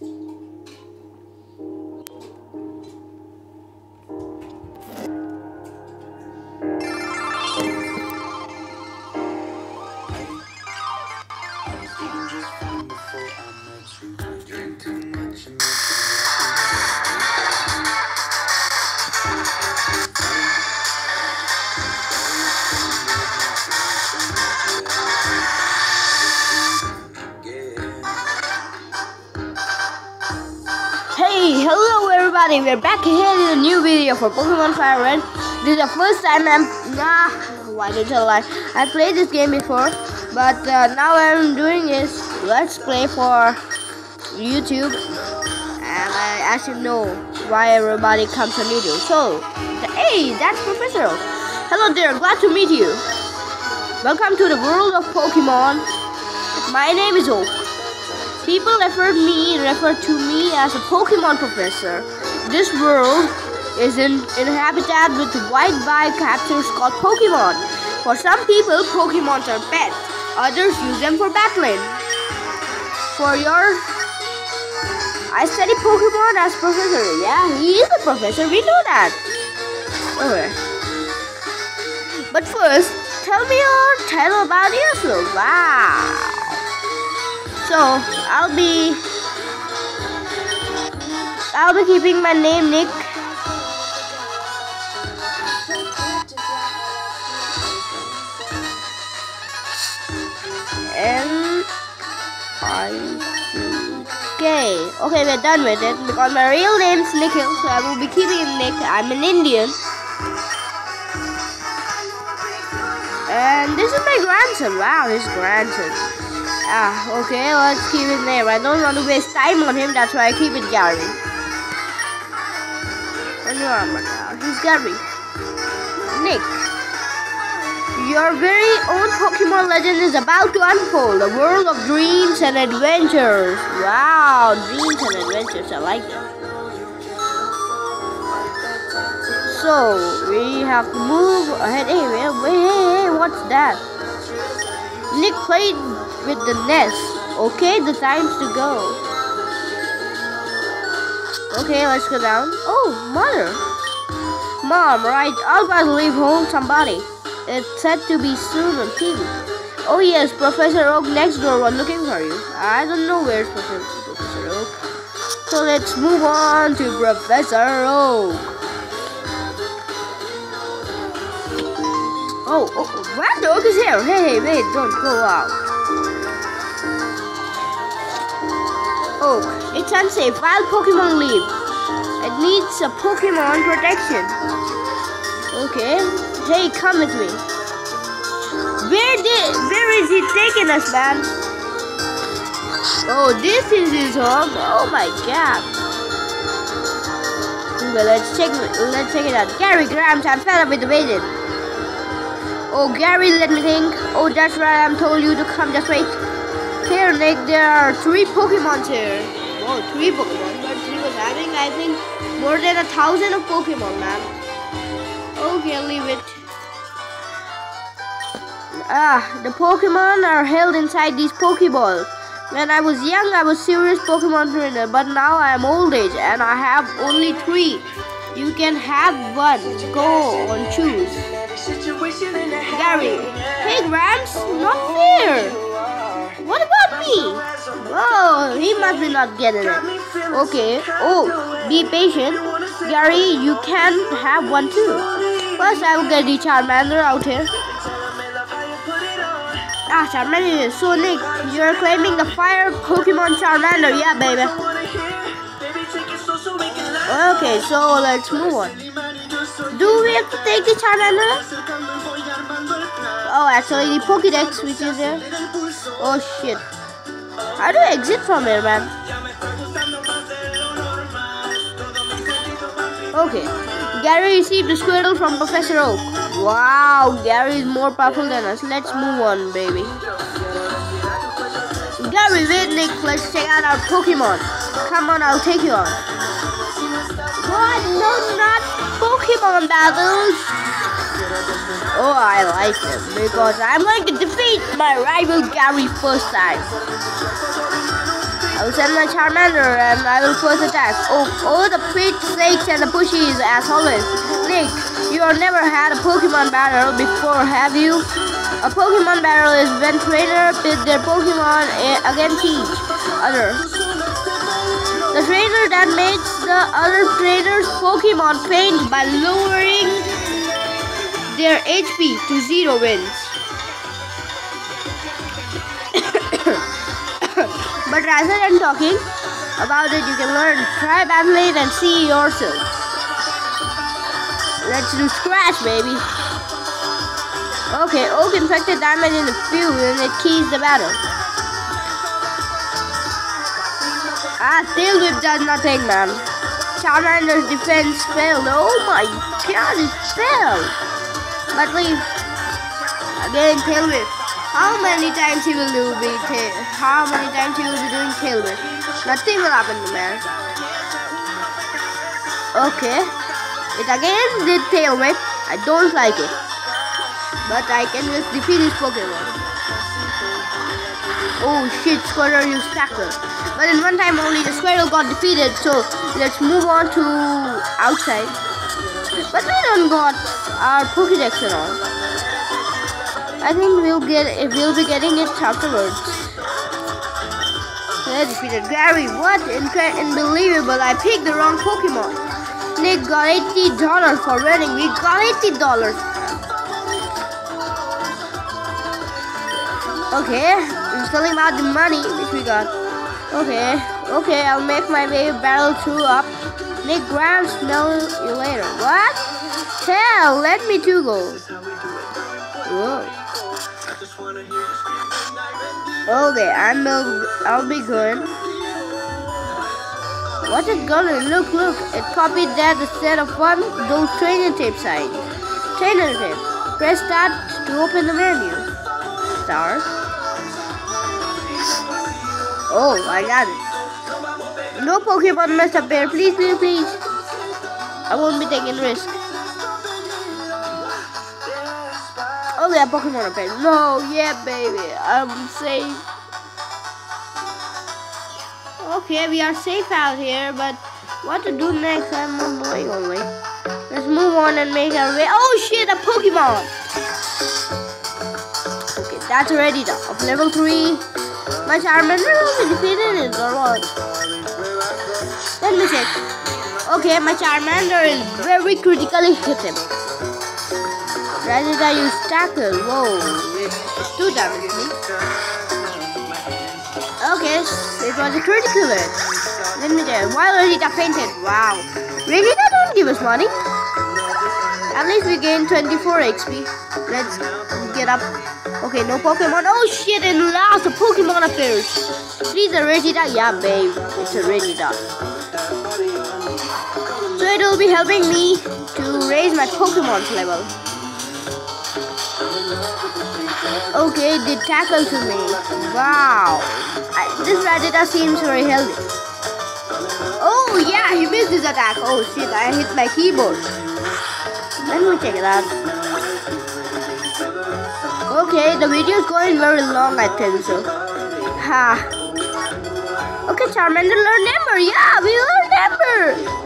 Hey, hello everybody, we're back here in a new video for Pokemon Fire Red. This is the first time I'm, nah, why did I lie? I played this game before, but uh, now what I'm doing is Let's Play for YouTube. And I actually know why everybody comes on YouTube. So, hey, that's Professor Hello there, glad to meet you. Welcome to the world of Pokemon. My name is Oak. People refer me refer to me as a Pokemon professor. This world is in, habitat with white by captures called Pokemon. For some people, Pokemon are pets. Others use them for battling. For your I study Pokemon as professor. Yeah, he is a professor, we know that. Okay. But first, tell me your tell about yourself. Wow. So I'll be I'll be keeping my name Nick. N I C K. Okay, we're done with it because my real name's Nikhil, so I will be keeping it Nick. I'm an Indian. And this is my grandson. Wow, his grandson. Ah, okay, let's keep his name. I don't want to waste time on him, that's why I keep it Gary. And your armor now. He's Gary. Nick. Your very own Pokemon legend is about to unfold. A world of dreams and adventures. Wow, dreams and adventures. I like that. So, we have to move ahead. Hey, hey, hey, what's that? Nick played with the nest. Okay, the time's to go. Okay, let's go down. Oh, mother. Mom, right, I'll gotta leave home somebody. It's said to be soon on TV. Oh yes, Professor Oak next door was looking for you. I don't know where's Professor, Oak. So let's move on to Professor Oak. Oh, oh, oh Randall Oak is here. Hey, hey, wait, don't go out. Oak, it's unsafe. Wild Pokemon leave. It needs a Pokemon protection. Okay. Hey, come with me. Where did where is he taking us, man? Oh, this is his home. Oh my god. Well, let's check let's check it out. Gary Grams, I'm fed up with waiting. Oh, Gary, let me think. Oh, that's right. I'm told you to come. Just wait. Here, Nick, there are three Pokemon here. Whoa, three Pokemon. But he was having, I think, more than a thousand of Pokemon, man. Okay, I'll leave it. Ah, the Pokemon are held inside these Pokeballs. When I was young, I was serious Pokemon trainer, but now I am old age and I have only three. You can have one. Go on, choose. Gary. Hey, Gramps, not fair. He must be not getting it. Okay. Oh, be patient. Gary, you can have one too. First, I will get the Charmander out here. Ah, Charmander. So, Nick, you're claiming the fire Pokemon Charmander. Yeah, baby. Okay, so let's move on. Do we have to take the Charmander? Oh, actually, the Pokedex, which is there. Oh, shit. How do I exit from here, man? Okay. Gary received a Squirtle from Professor Oak. Wow, Gary is more powerful than us. Let's move on, baby. Gary, wait, Nick. Let's check out our Pokemon. Come on, I'll take you on. What? No, not Pokemon battles. Oh, I like them because I'm going to defeat my rival Gary first time. I will send my Charmander and I will first attack. Oh, oh the pit snakes and the pushies as always. Nick, you have never had a Pokemon battle before, have you? A Pokemon battle is when trainers pit their Pokemon against each other. The trainer that makes the other trainer's Pokemon faint by lowering their HP to zero wins. but rather than talking about it, you can learn, try battling and see yourself. Let's do scratch, baby. Okay, Oak inflicted diamond in the field and it keys the battle. Ah, Tail Whip does nothing, man. Charmander's defense failed. Oh my god, it failed. But leave. Again, Tail Whip. How many times he will be tail? How many times he will be doing tail whip? Nothing will happen to man. Okay. It again did tail whip. I don't like it. But I can just defeat his Pokemon. Oh shit, Squirtle used tackle. But in one time only the Squirtle got defeated, so let's move on to outside. But we don't got our Pokedex and all. I think we'll get. We'll be getting it afterwards. I defeated Gary. What? Incre unbelievable! I picked the wrong Pokemon. Nick got eighty dollars for winning. We got eighty dollars. Okay, I'm telling about the money which we got. Okay, okay, I'll make my way battle two up. Nick Graham, smell you later. What? Hell, let me to. Whoa. Okay, I'm I'll be good. What is going? Look, look. It copied that instead of one those trainer tape signs. Trainer tape. Press start to open the menu. Start. Oh, I got it. No Pokemon must appear. Please, please, please. I won't be taking risk. Oh yeah, Pokemon appeared. No, yeah, baby, I'm safe. Okay, we are safe out here, but what to do next? I'm knowing only. Let's move on and make our way. Oh shit, a Pokemon! Okay, that's already done. Of level 3. My Charmander will be defeated or what? Let me check. Okay, my Charmander is very critically hit him. Rather than use tackle. Whoa. It's too damage me. Okay, it was a critical hit. Let me tell you. Why Rosita fainted? Wow. Rosita don't give us money. At least we gain 24 XP. Let's get up. Okay, no Pokemon. Oh shit, and last a Pokemon appears. Please a Rattata. Ah, yeah, babe. It's a Rattata. So it will be helping me to raise my Pokemon's level. Okay, did tackle to me. Wow. I, this Rattata seems very healthy. Oh, yeah, he missed his attack. Oh, shit, I hit my keyboard. Let me check it out. Okay, the video is going very long, I think so. Ha. Okay, Charmander learned number. Yeah, we learned number.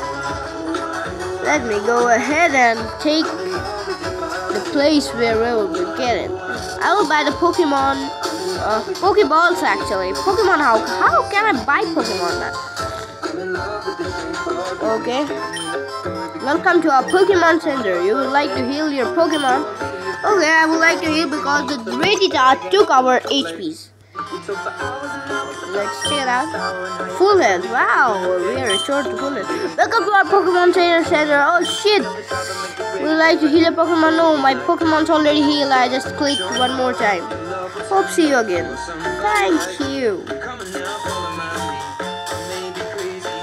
Let me go ahead and take the place where we will get it. I will buy the Pokemon, uh, Pokeballs actually. Pokemon, how, how can I buy Pokemon? Okay. Welcome to our Pokemon Center. You would like to heal your Pokemon? Okay, I would like to heal because the Rattata took our HPs. Let's check it out. Full health. Wow, we are restored to full health. Welcome to our Pokemon Trainer Center. Oh shit. Would like to heal a Pokemon? No, my Pokemon's already healed. I just clicked one more time. Hope see you again. Thank you.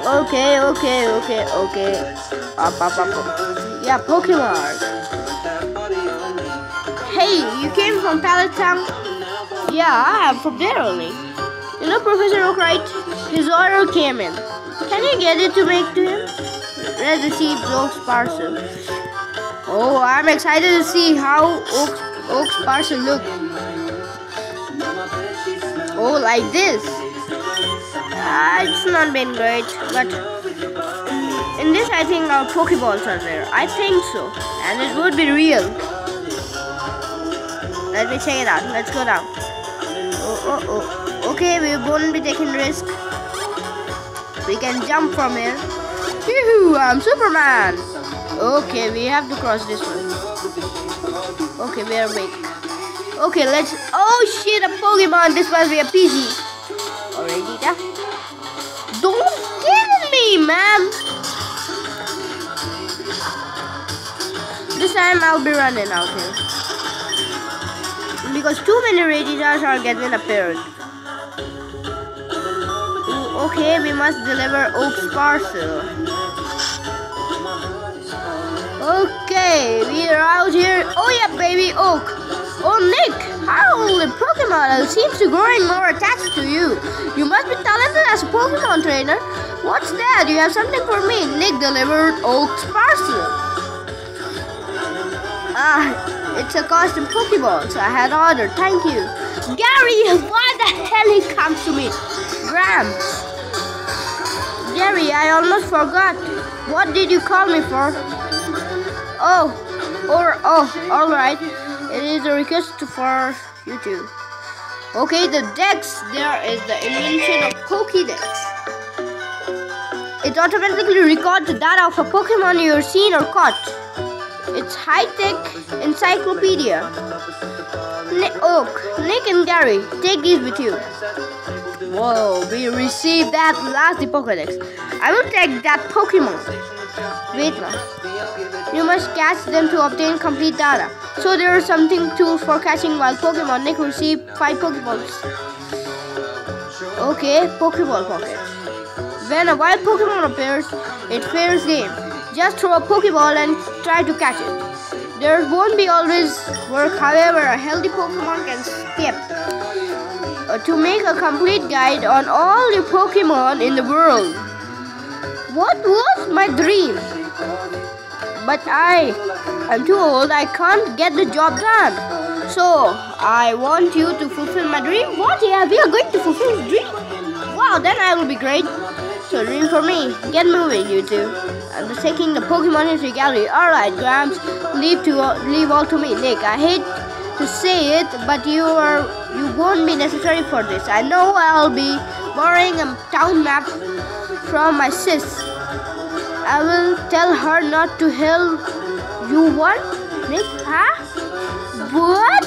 Okay, okay, okay, okay. Up, up, up, up. Yeah, Pokemon. Hey, you came from Pallet Town? Yeah, I am from there only. You know Professor Oak, right? His order came in. Can you get it to make to him? Let's receive Oak's parcel. Oh, I'm excited to see how Oak's, Oak's parcel look. Oh, like this. Uh, it's not been great, but in this I think our Pokeballs are there. I think so, and it would be real. Let me check it out. Let's go down. Oh, oh, oh. Okay, we won't be taking risk. We can jump from here. Yoo-hoo, I'm Superman. Okay, we have to cross this one. Okay, we are big. Okay, let's... Oh shit, a Pokemon. This must be a Pidgey. Already done. Don't kill me, man. This time I'll be running out here. Because too many Raiders are getting appeared. Okay, we must deliver Oak's parcel. Okay, we are out here. Oh yeah, baby Oak. Oh Nick, how the Pokemon seems to growing more attached to you. You must be talented as a Pokemon trainer. What's that? You have something for me. Nick delivered Oak's parcel. Ah, it's a custom Pokeball, so I had ordered. Thank you. Gary, why the hell he comes to me? Gramps. Gary, I almost forgot. What did you call me for? Oh, or oh, all right. It is a request for you too. Okay, the Dex. There is the invention of Pokédex. It automatically records the data of a Pokemon you've seen or caught. It's high-tech encyclopedia. Nick, Oak, oh, Nick and Gary, take these with you. Whoa, we received that last Pokédex. I will take that Pokemon. Wait. You must catch them to obtain complete data. So there are something tools for catching wild Pokemon. Nick received 5 Pokeballs. Okay, Pokeball Pocket. When a wild Pokemon appears, it fair game. Just throw a Pokeball and try to catch it. There won't be always work, however, a healthy Pokemon can skip. To make a complete guide on all the Pokemon in the world. What was my dream? But I, I'm too old, I can't get the job done. So, I want you to fulfill my dream. What? Yeah, we are going to fulfill the dream? Wow, then I will be great. So, dream for me. Get moving, you two. I'm taking the Pokemon history gallery. Alright, Gramps, leave to leave all to me. Nick, I hate to say it, but you are you won't be necessary for this. I know I'll be borrowing a town map from my sis. I will tell her not to help you what? Nick, huh? What?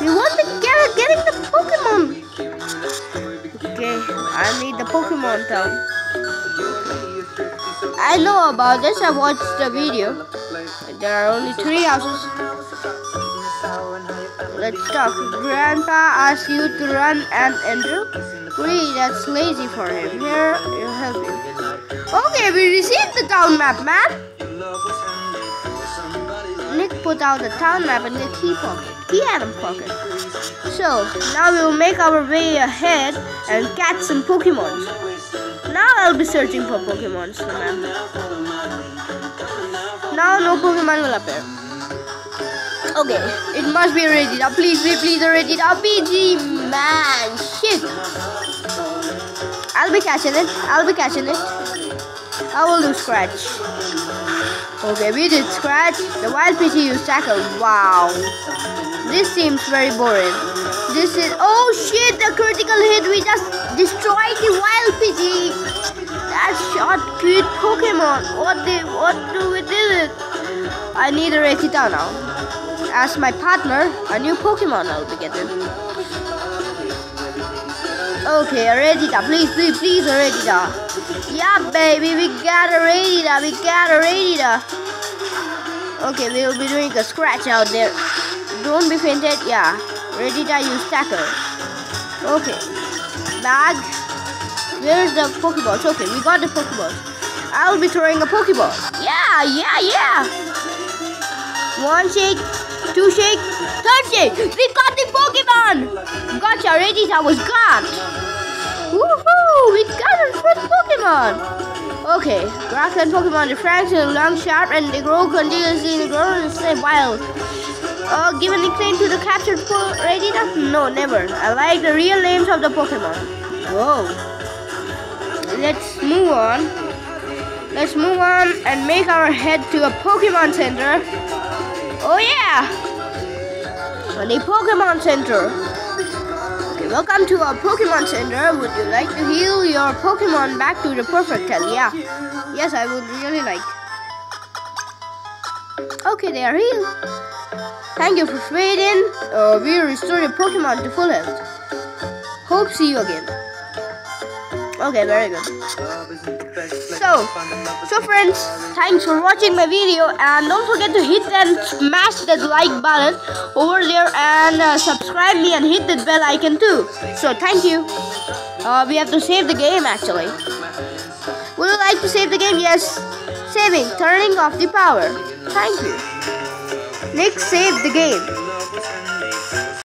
We won't be getting the Pokemon. Okay, I need the Pokemon town. I know about this. I watched the video. There are only three houses. Let's talk. Grandpa asked you to run and Andrew? Really, that's lazy for him. Here, you'll help you. Okay, we received the town map, man. Nick put out the town map in the key pocket, key item pocket. So, now we'll make our way ahead and catch some Pokemons. Now I'll be searching for Pokemons, remember. Now no Pokemon will appear. Okay, it must be ready now. Please, please, please, ready now. Pidgey, man, shit. I'll be catching it. I'll be catching it. I will do scratch. Okay, we did scratch. The wild Pidgey used tackle. Wow. This seems very boring. This is oh shit! The critical hit. We just destroyed the wild Pidgey. That shot cute Pokemon. What did what do we do it? I need a Rattata now. As my partner, a new Pokemon I'll be getting. Okay, a Rattata. Please, please, please, a Yeah, baby, we got a Rattata. We got a Rattata. Okay, we will be doing a scratch out there. Don't be fainted. Yeah, Rattata use tackle. Okay, bag. Where's the Pokeballs? Okay, we got the Pokeballs. I'll be throwing a Pokeball. Yeah, yeah, yeah. One shake, two shake, third shake. We got the Pokemon. Gotcha, Rattata was got. Woohoo! We got a first Pokemon. Okay, grassland Pokemon, the are long, sharp, and they grow continuously in the ground and stay wild. Uh, give a nickname to the captured Rattata? No, never. I like the real names of the Pokemon. Whoa. let's move on. Let's move on and make our head to a Pokemon Center. Oh yeah! The Pokemon Center. Okay, welcome to our Pokemon Center. Would you like to heal your Pokemon back to the perfect health? Yeah. Yes, I would really like. Okay, they are healed. Thank you for trading. Uh, we restore your Pokemon to full health. Hope see you again. Okay, very good. So, so friends, thanks for watching my video and don't forget to hit and smash that like button over there and uh, subscribe me and hit that bell icon too. So thank you. Uh, we have to save the game actually. Would you like to save the game? Yes. Saving, turning off the power. Thank you. Next, save the game.